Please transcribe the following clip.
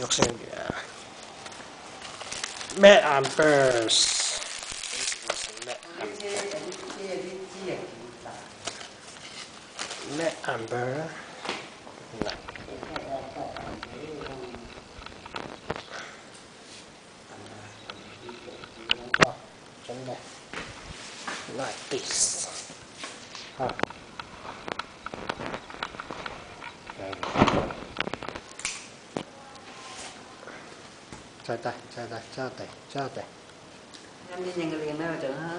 Yok senin ya. Matt Ampers. Matt Amber. Nah. Like this. Huh. 在在在在在在在。那你那个领导叫啥？